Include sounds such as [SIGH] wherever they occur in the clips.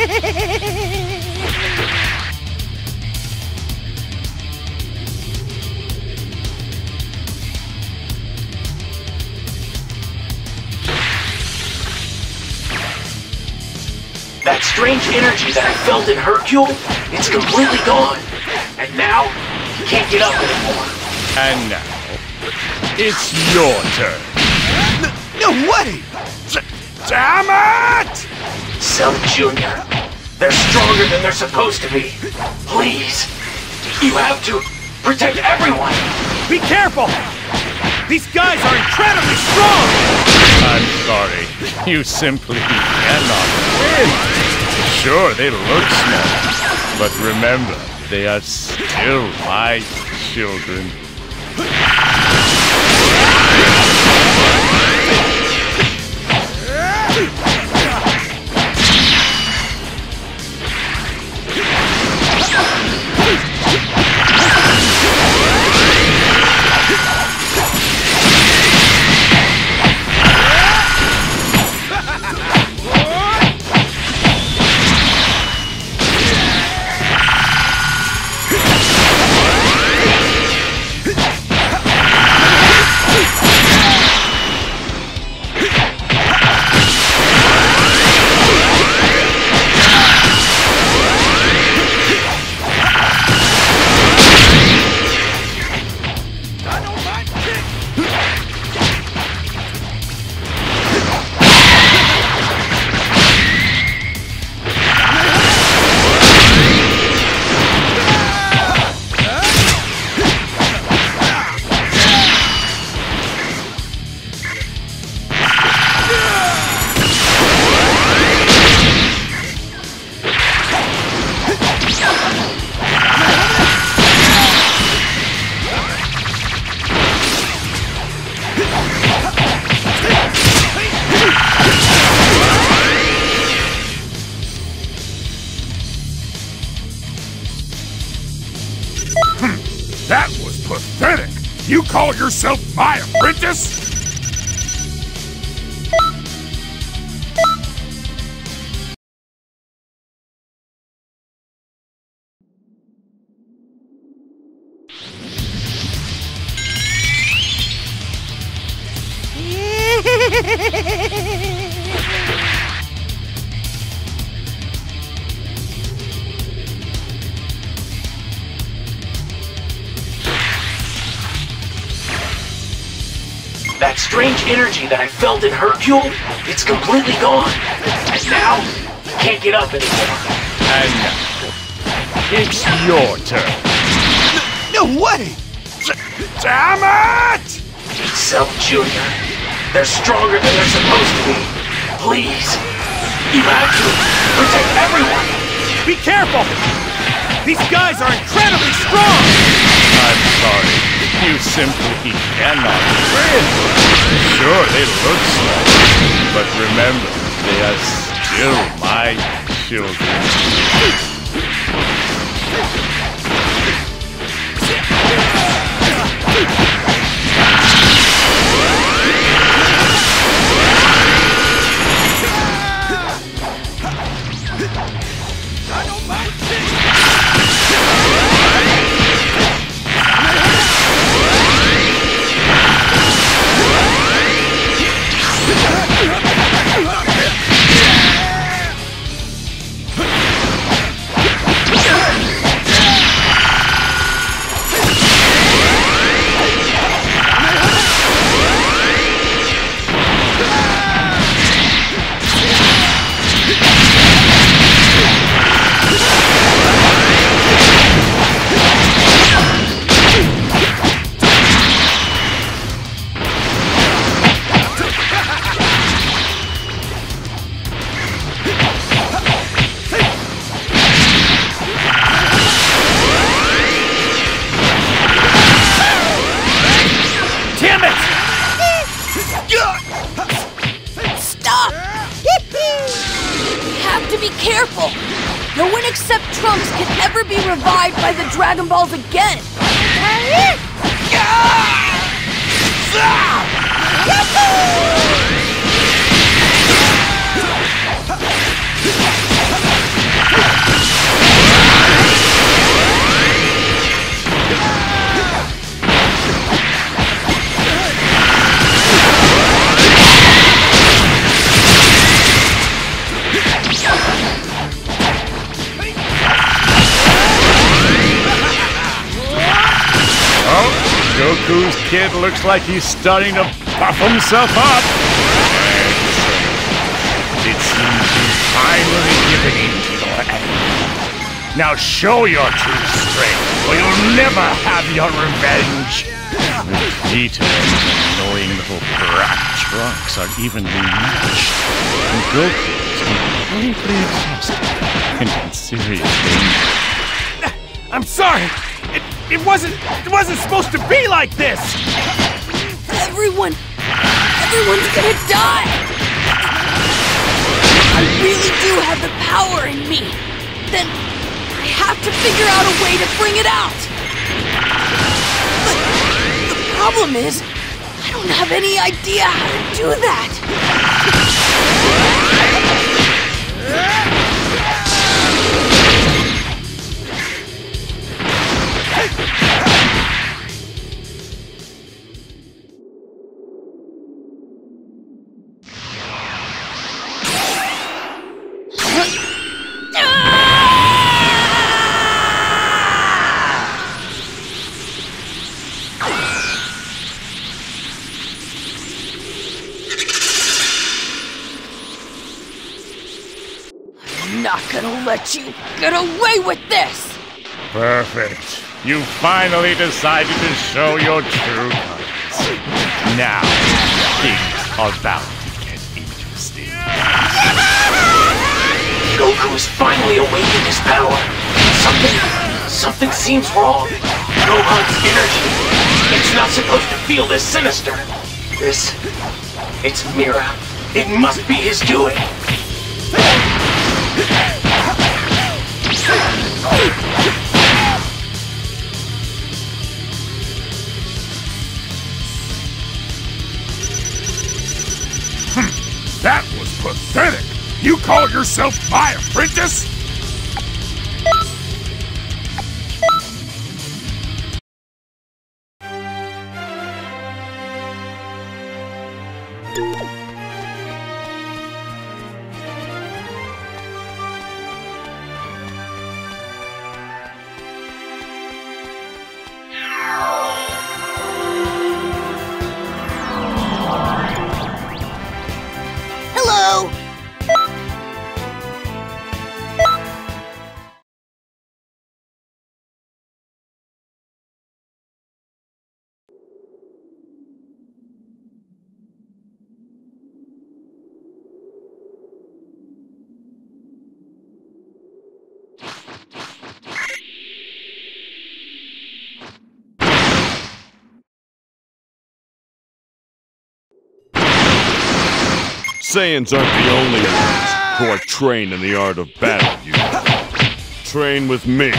That strange energy that I felt in Hercule, it's completely gone. And now, he can't get up anymore. And now, it's your turn. No way! Damn it! Cell Jr., they're stronger than they're supposed to be. Please, you have to protect everyone. Be careful! These guys are incredibly strong! I'm sorry. You simply cannot win. Sure, they look small, but remember, they are still my children. Call yourself my apprentice? Energy that I felt in Hercule, it's completely gone. And now, he can't get up anymore. And now, it's your turn. No way! Damn it! Cell Jr., they're stronger than they're supposed to be. Please, you have to protect everyone. Be careful! These guys are incredibly strong! I'm sorry. You simply cannot win. Sure, they look small, but remember, they are still my children. Yahoo! Goku's kid looks like he's starting to puff himself up. It seems he's finally given in to your anger. Now show your true strength, or you'll never have your revenge. Vegeta and annoying little brat Trunks are evenly matched. And Goku is completely exhausted and in serious danger. I'm sorry. It, it wasn't it wasn't supposed to be like this. Everyone, everyone's gonna die. I really do have the power in me. Then I have to figure out a way to bring it out. But the problem is, I don't have any idea how to do that. Let you get away with this. Perfect. You finally decided to show your true colors. Now, things are about to get interesting. Goku has finally awakened his power. Something, something seems wrong. Gohan's energy. It's not supposed to feel this sinister. This, it's Mira. It must be his doing. You call yourself my apprentice? Saiyans aren't the only ones who are trained in the art of battle, you. Train with me. [LAUGHS]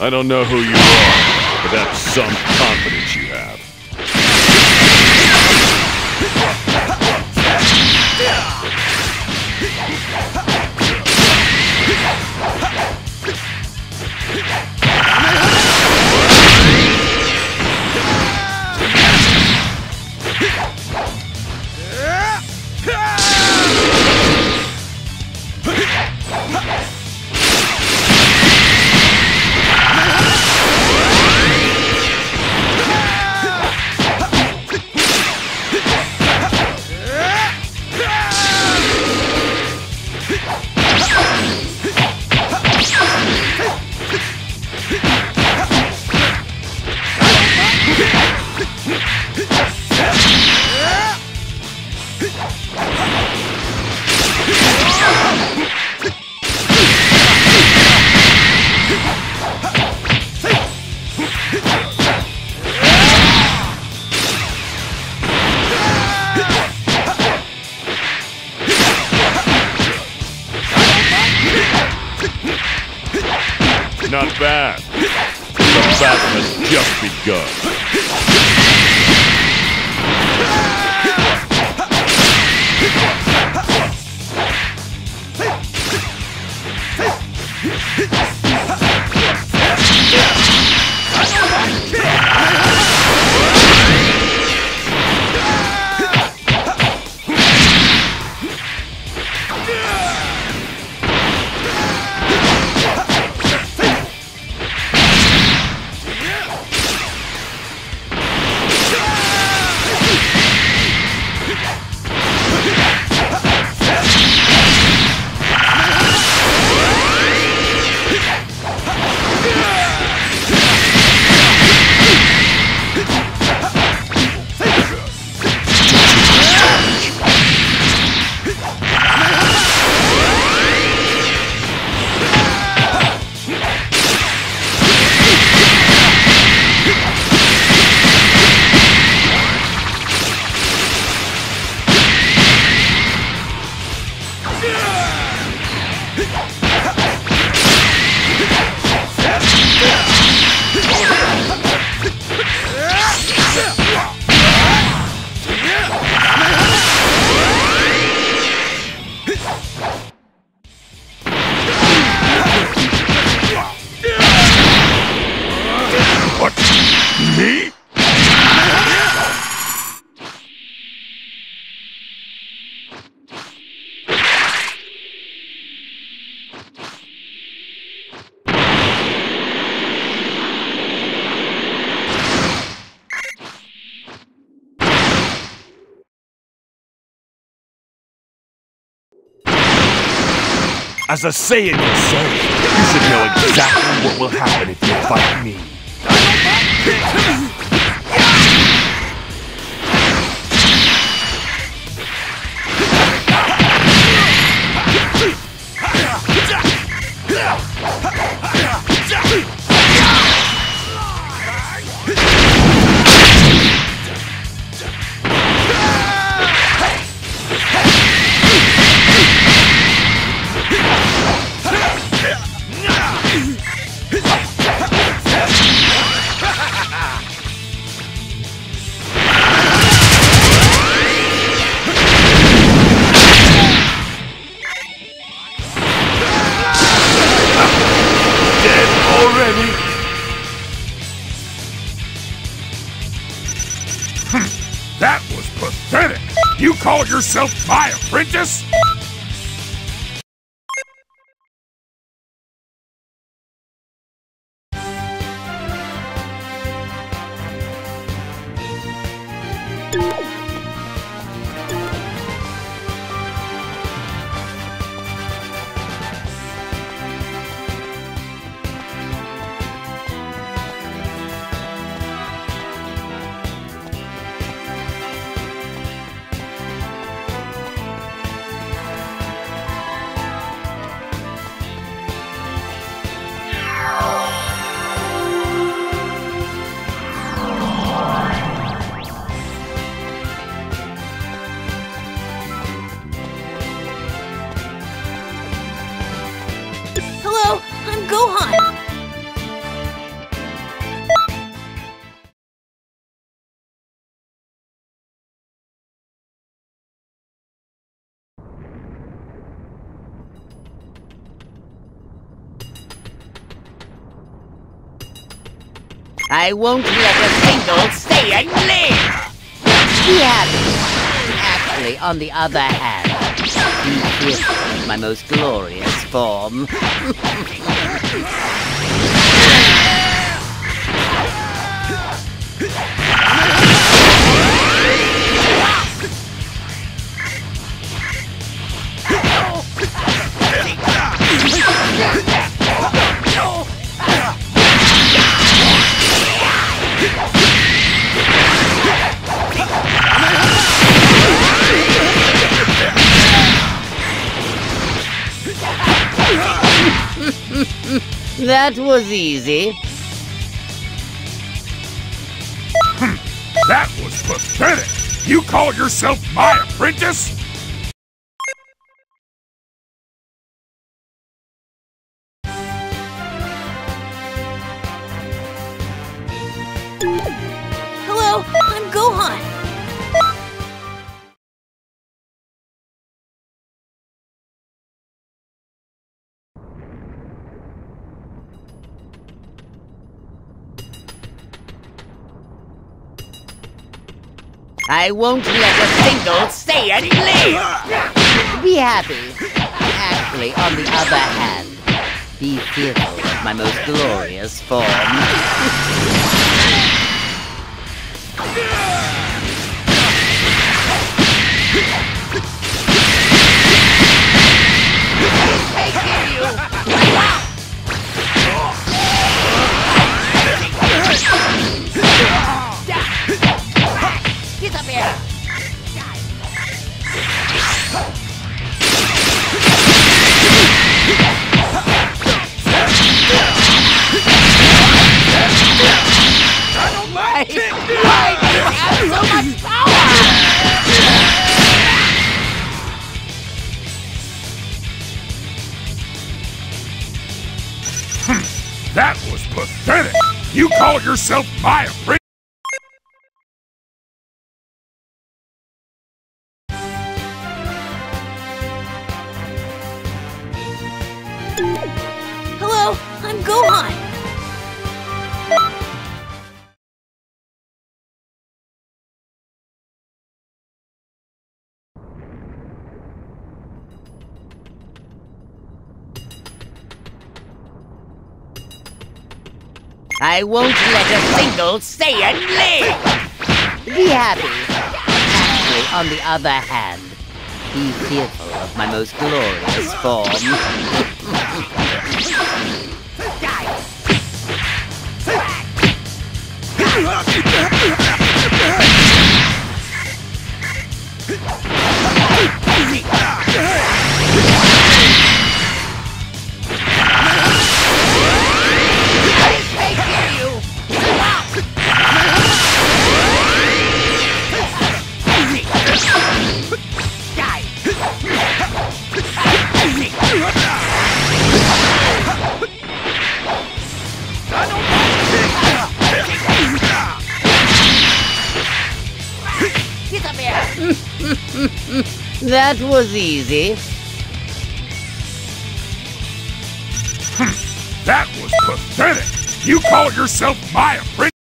I don't know who you are, but that's some confidence you Not bad. The battle has just begun. What? As a Saiyan yourself, you should know exactly what will happen if you fight me. That was pathetic! You call yourself my apprentice? I won't let a single Saiyan live! Happy. Actually, on the other hand, he is my most glorious form. [LAUGHS] That was easy. Hmm, that was pathetic! You call yourself my apprentice? I won't let a single Saiyan live! Be happy. Actually, on the other hand, be fearful of my most glorious form. Hello, I'm Gohan. I won't let a single Saiyan live! Be happy. Actually, on the other hand, be fearful of my most glorious form. [LAUGHS] Ah! That was easy. Hmm. That was pathetic! You call yourself my apprentice?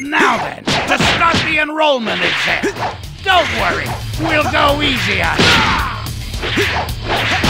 Now then, to start the enrollment exam. Don't worry, we'll go easy on you.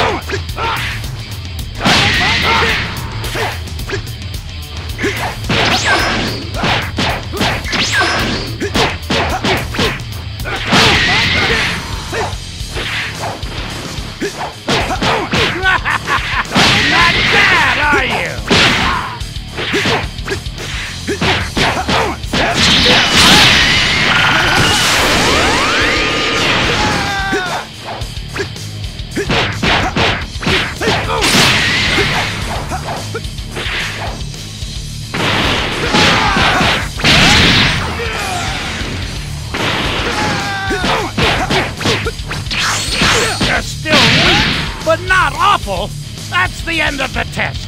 The end of the test.